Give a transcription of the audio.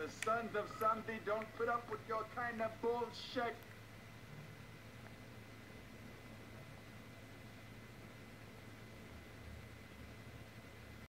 The sons of Sandy don't put up with your kind of bullshit.